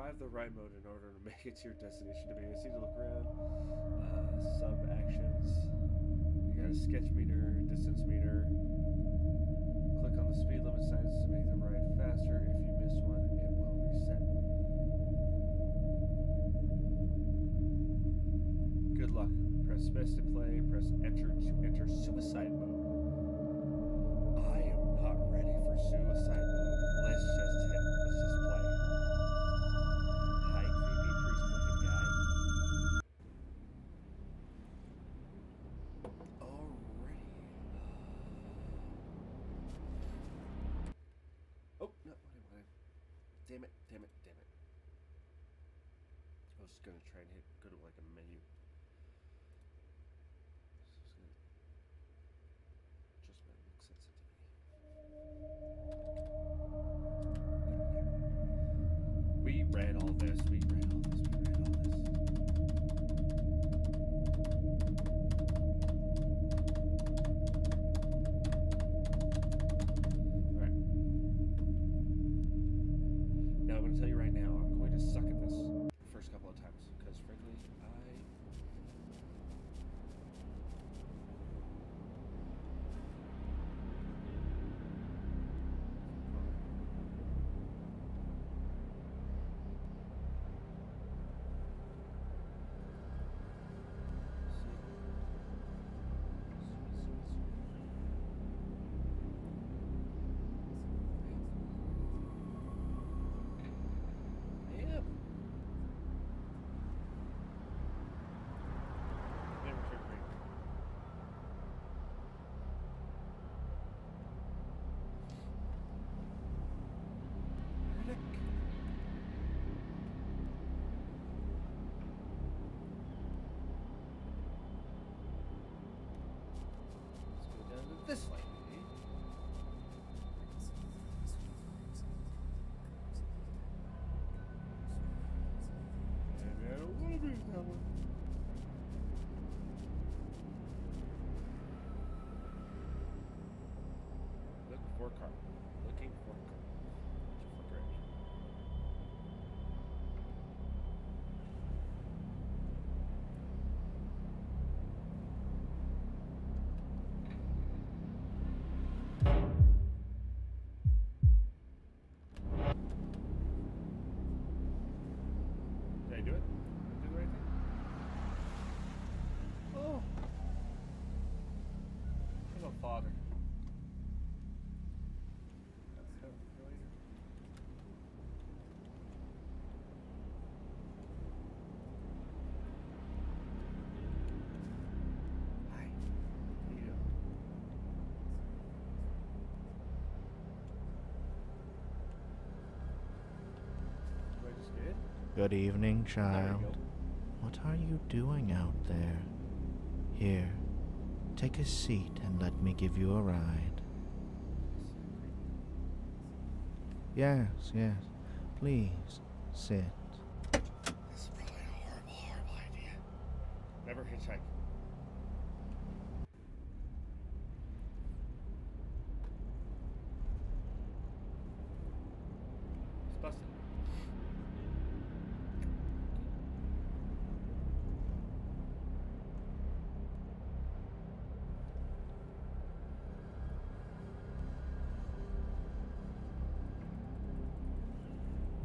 survive the ride mode in order to make it to your destination to be. You need to look around. Uh, sub actions. You got a sketch meter, distance meter. Click on the speed limit signs to make the ride faster. If you miss one, it will reset. Good luck. Press space to play. Press enter to enter suicide try and hit, go to like a menu Good evening, child. What are you doing out there? Here, take a seat and let me give you a ride. Yes, yes. Please, sit. This is probably a horrible, horrible idea. Never hitchhike. It's busted.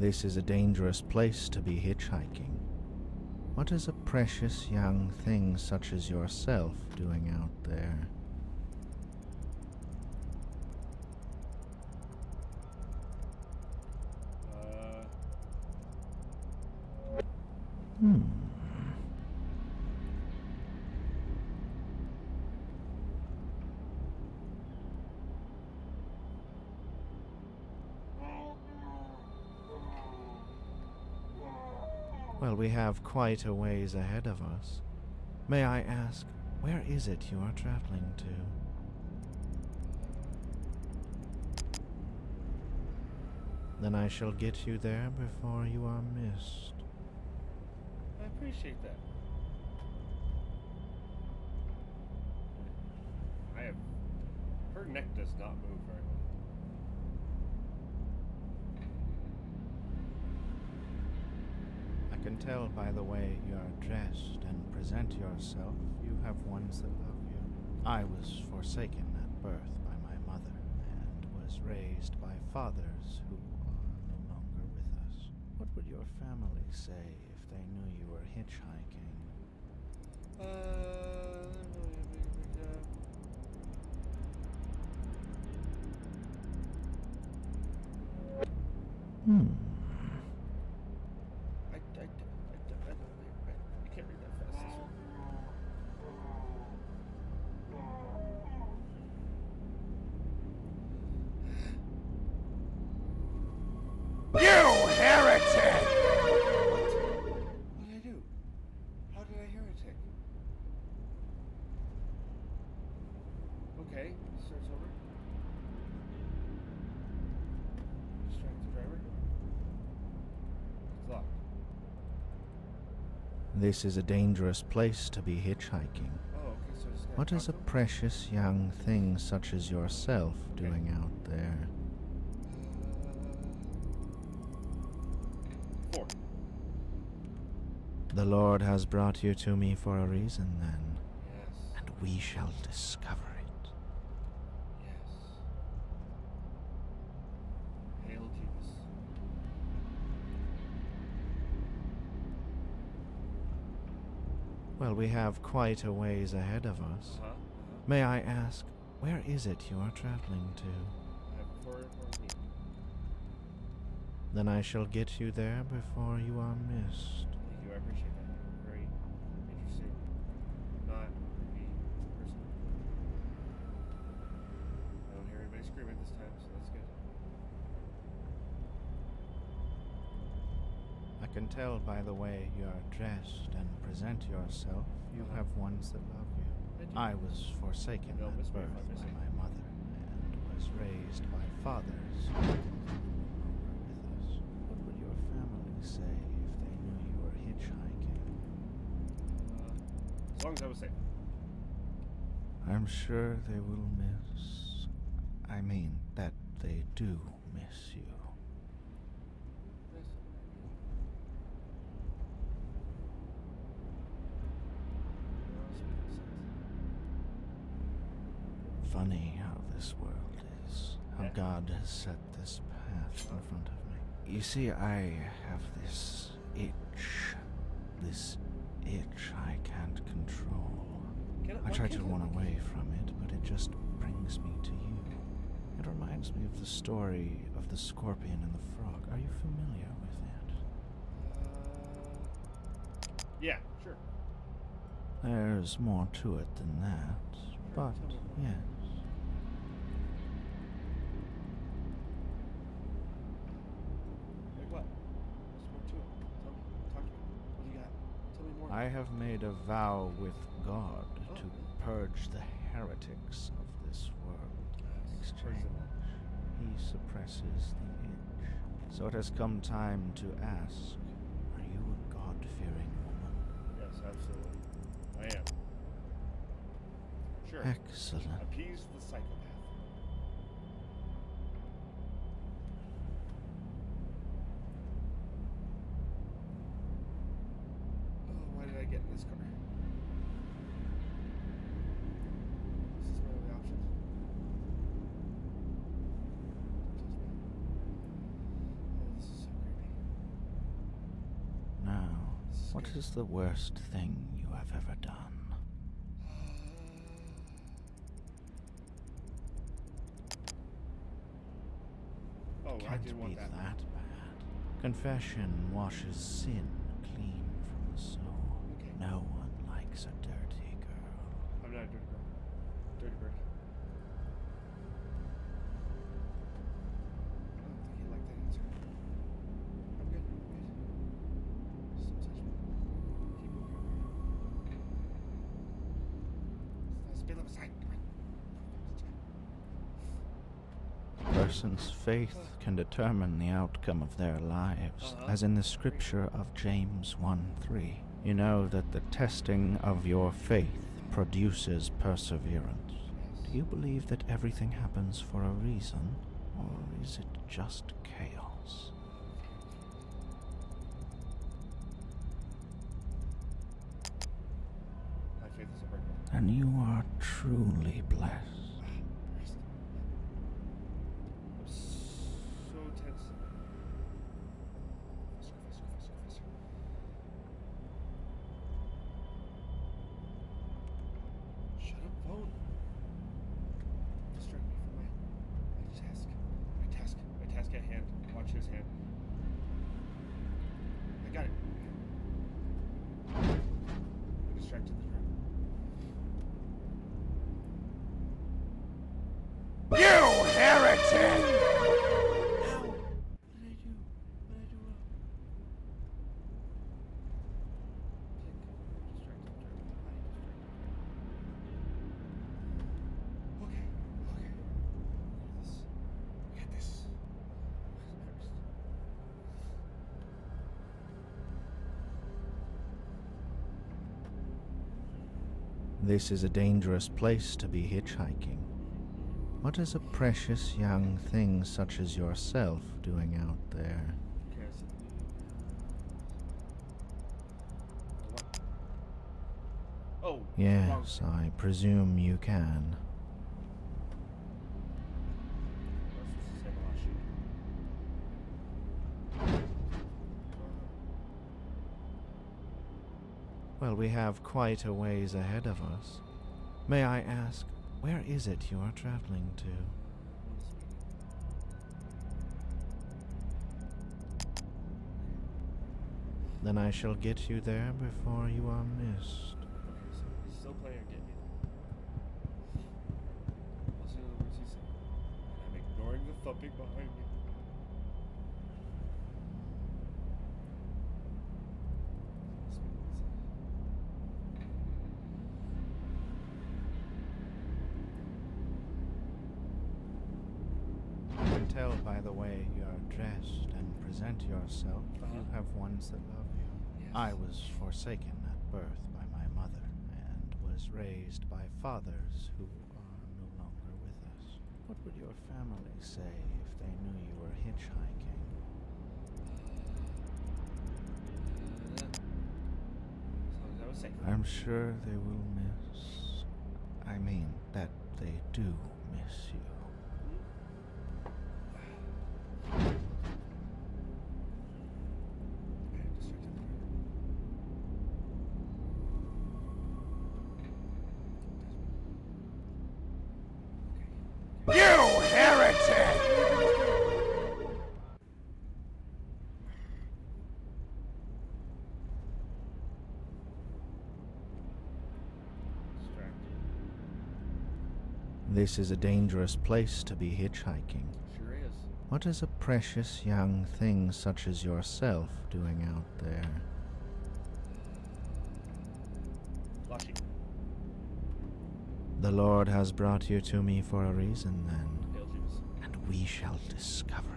This is a dangerous place to be hitchhiking. What is a precious young thing such as yourself doing out there? Uh, Hmm. Well, we have quite a ways ahead of us. May I ask, where is it you are traveling to? Then I shall get you there before you are missed. I appreciate that. I have. Her neck does not move very well. Can tell by the way you are dressed and present yourself, you have ones that love you. I was forsaken at birth by my mother and was raised by fathers who are no longer with us. What would your family say if they knew you were hitchhiking? Uh. Hmm. This is a dangerous place to be hitchhiking. Oh, okay, so I just gotta What is a talk to him? precious young thing such as yourself doing out there? The Lord has brought you to me for a reason, then, Yes. and we shall discover it. Yes. Hail Jesus. Well, we have quite a ways ahead of us. Uh-huh. uh-huh. May I ask, where is it you are traveling to? I have four for me. Then I shall get you there before you are missed. Thank you, I appreciate that. You're a very interesting, not creepy person. I don't hear anybody screaming this time, so that's good. I can tell by the way you are dressed and present yourself, you Uh-huh. have ones that love you. I was forsaken at miss me if birth by my mother and was raised by fathers with us. What would your family say if they knew you were hitchhiking? Uh, as long as I was safe. I'm sure they will miss. I mean, that they do miss you. God has set this path in front of me. You see, I have this itch. This itch I can't control. Can I why try to run away from it, but it just brings me to you. It reminds me of the story of the scorpion and the frog. Are you familiar with it? Uh, yeah, sure. There's more to it than that, but tell have made a vow with God Oh. to purge the heretics of this world. In exchange, he suppresses the itch. So it has come time to ask Are you a God fearing woman? Yes, absolutely. I am. Sure. Excellent. Appease the psychopath. What is the worst thing you have ever done? Oh, Can't didn't be want that. that bad. Confession washes sin clean from the soul. Okay. No one likes a dirty girl. I'm not a dirty girl. Dirty bird. I don't think he liked that answer. I'm good. I'm good. Just don't touch me. Keep moving over here. Spin up aside. Come on. A person's faith can determine the outcome of their lives, Uh-huh. as in the scripture of James 1 3. You know that the testing of your faith produces perseverance. Do you believe that everything happens for a reason, or is it just chaos? My faith is unbreakable. And you are truly blessed. Christ. I'm so tense. Faster, faster, faster, faster. Shut up, phone. Distract me from my, my task. My task. My task at hand. Watch his hand. I got it. I distracted the driver. You heretic! Ow! What did I do? What did I do wrong? Click. Distracted driver. I distracted. Okay. This. Next. This is a dangerous place to be hitchhiking. What is a precious young thing such as yourself doing out there? Oh. Yes. I presume you can. Well, we have quite a ways ahead of us. May I ask, where is it you are traveling to? Then I shall get you there before you are missed. Still getting me there. He's saying. And I'm ignoring the thumping behind me. Yourself, you Uh-huh. have ones that love you. Yes. I was forsaken at birth by my mother and was raised by fathers who are no longer with us. What would your family say if they knew you were hitchhiking? As long as I was safe. I'm sure they will miss. I mean, that they do miss you. This is a dangerous place to be hitchhiking. Sure is. What is a precious young thing such as yourself doing out there? The Lord has brought you to me for a reason, then. And we shall discover.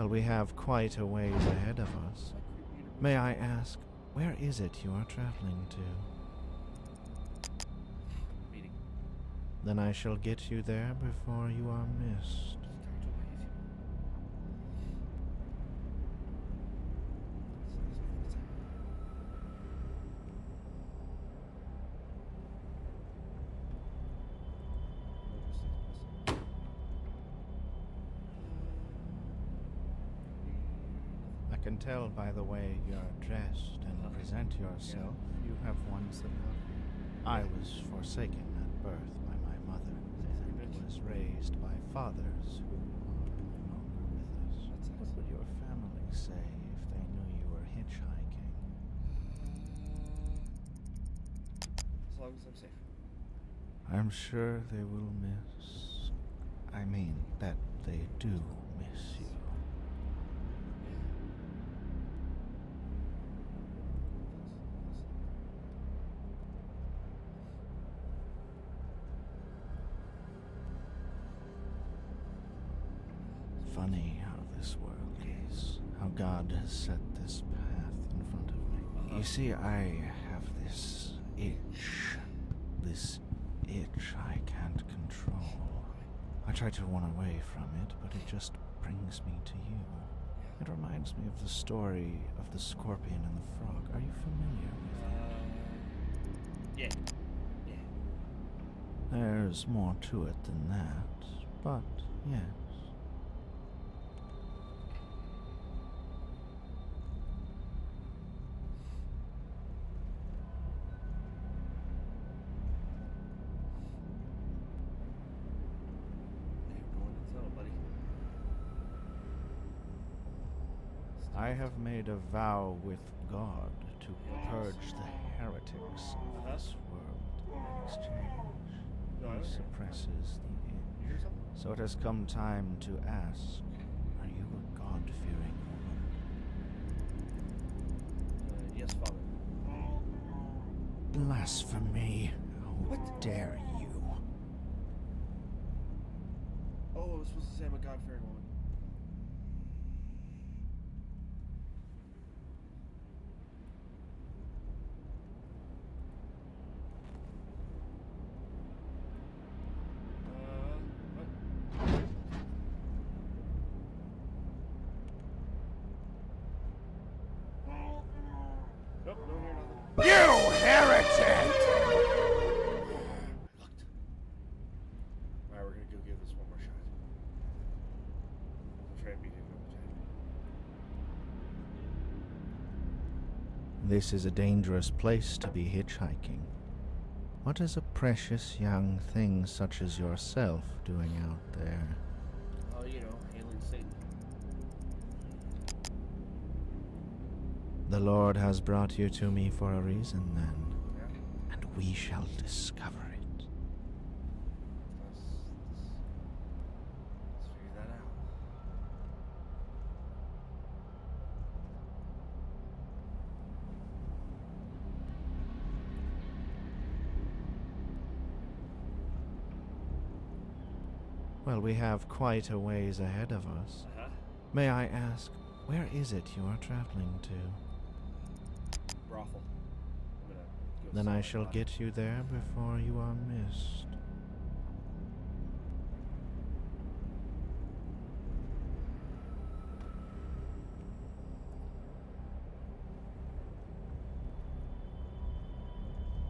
Well, we have quite a ways ahead of us. May I ask, where is it you are traveling to? Meeting. Then I shall get you there before you are missed. Just talk to him easy. I can tell by the way you are dressed and Uh-huh. present yourself, you have ones that love you. I was forsaken at birth by my mother, and was raised by fathers who are no longer with us. What would your family say if they knew you were hitchhiking? As long as I'm safe. I'm sure they will miss. I mean, that they do miss you. Funny how this world is. How God has set this path in front of me. You see, I have this itch. This itch I can't control. I try to run away from it, but it just brings me to you. It reminds me of the story of the scorpion and the frog. Are you familiar with it? Uh, yeah. Yeah. There's more to it than that, but yes. Hey, we're going to the tunnel, buddy. I have made a vow with God to purge the heretics of Uh-huh. this world in exchange. No, He suppresses the You itch. hear something? So it has come time to ask Are you a God fearing woman? Uh, yes, Father. Blasphemy! How What? dare you? Oh, I was supposed to say I'm a God-fearing woman. You heretic! Looked. Alright, we're gonna go give this one more shot. We'll try and beat it another time. This is a dangerous place to be hitchhiking. What is a precious young thing such as yourself doing out there? The Lord has brought you to me for a reason, then, and we shall discover it. Let's, let's, let's figure that out. Well, we have quite a ways ahead of us. Uh-huh. May I ask, where is it you are traveling to? Gonna go Then I shall body. get you there before you are missed.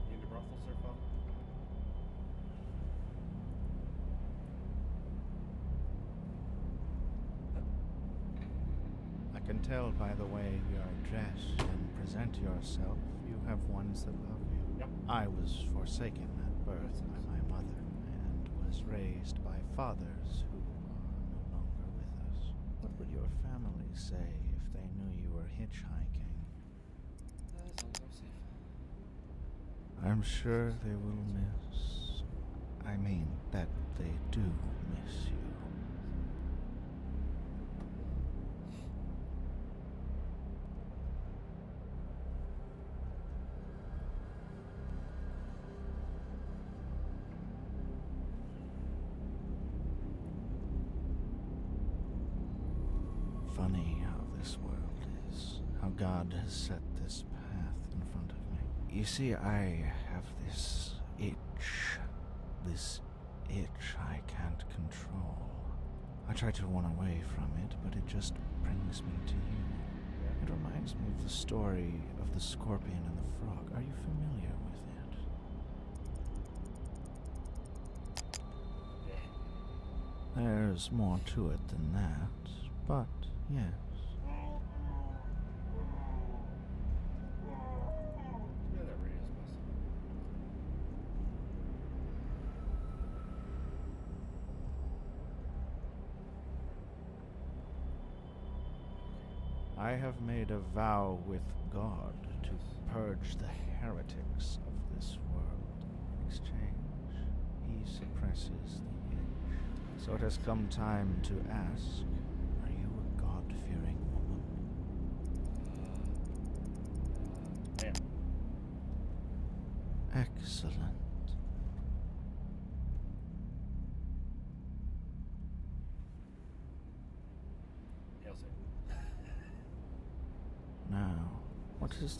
You into brothels there, Father? I can tell by the way you are dressed and present yourself, you that love you. Yep. I was forsaken at birth by my mother, and was raised by fathers who are no longer with us. What would your family say if they knew you were hitchhiking? As long as I'm safe. I'm sure they will miss. I mean, that they do miss you. Funny how this world is, how God has set this path in front of me. You see, I have this itch. This itch I can't control. I try to run away from it, but it just brings me to you. It reminds me of the story of the scorpion and the frog. Are you familiar with it? There's more to it than that, but yes. Yeah. I have made a vow with God to purge the heretics of this world. In exchange, he suppresses the itch. So it has come time to ask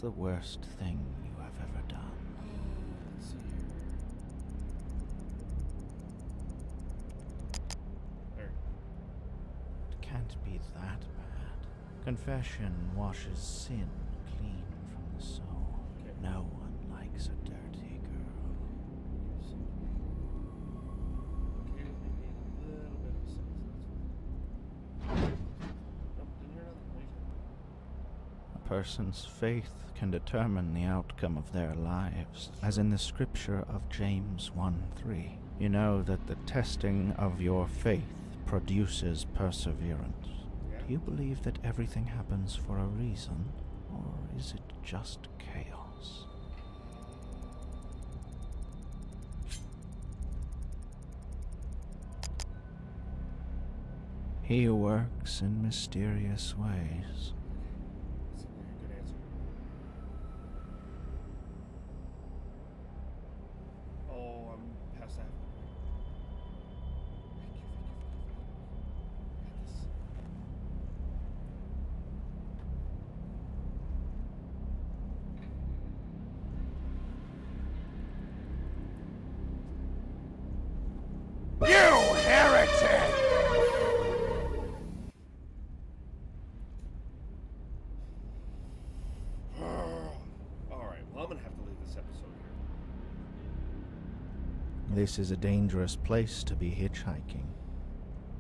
the worst thing you have ever done? Let's see here. There. It can't be that bad. Confession washes sin clean from the soul. Okay. No one likes a dirty girl. Okay, a little bit of sense. That's? A person's faith can determine the outcome of their lives, as in the scripture of James 1 3. You know that the testing of your faith produces perseverance. Do you believe that everything happens for a reason, or is it just chaos? He works in mysterious ways. This is a dangerous place to be hitchhiking.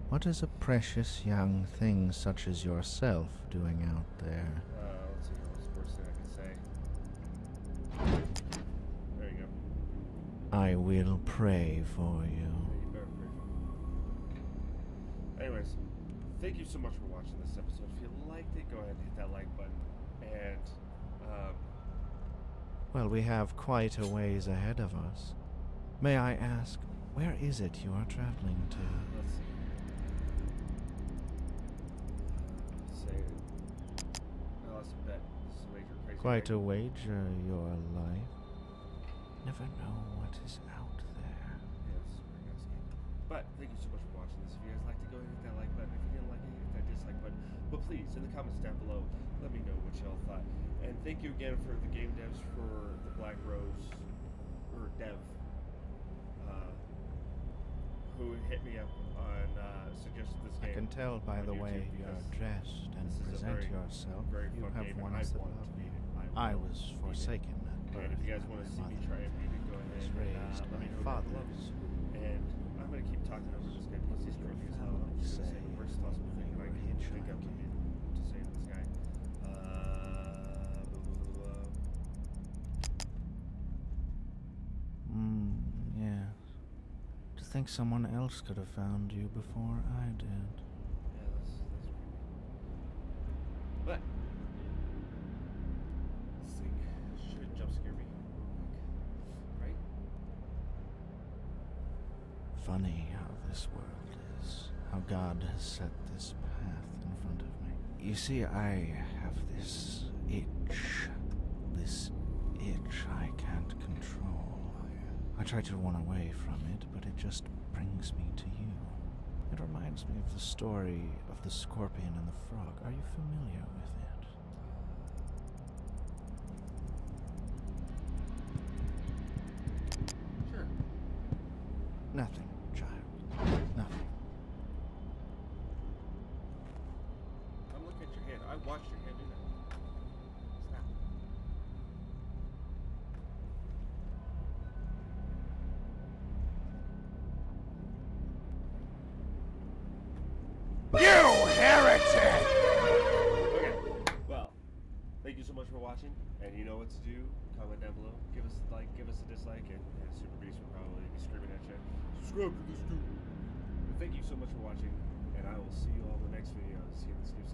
What is a precious young thing such as yourself doing out there? Uh, let's see, what's the worst thing I can say? There you go. I will pray for you. You better pray for. Anyways, thank you so much for watching this episode. If you liked it, go ahead and hit that like button. And, um, Well, we have quite a ways ahead of us. May I ask, where is it you are traveling to? let's see. Say it. Oh, I lost a bet. This is a wager crazy. Quite a wager, your life. Never know what is out there. Yeah, this is where I gotta skip. But thank you so much for watching this. If you guys liked it, go ahead and hit that like button. If you didn't like it, hit that dislike button. But please, in the comments down below, let me know what y'all thought. And thank you again for the game devs for the Black Rose, or dev, who hit me up on uh, suggested this I can tell by the way you are dressed and this is a present very, yourself. very You have game, I that love to you. I was forsaken at birth. And if you guys want to see me try it, go was ahead and raised uh, let me know fathers. And I'm gonna keep talking over this guy. Plus, he's creepy as hell. I'm just gonna say say the first possible thing I can think of to say to this think someone else could have found you before I did. Yeah, that's, that's but this thing should jump scare me, right? Funny how this world is. How God has set this path in front of me. You see, I have this itch. This itch I can't control. I try to run away from it, but it just brings me to you. It reminds me of the story of the scorpion and the frog. Are you familiar with it? watching, and I will see you all in the next video. See you in the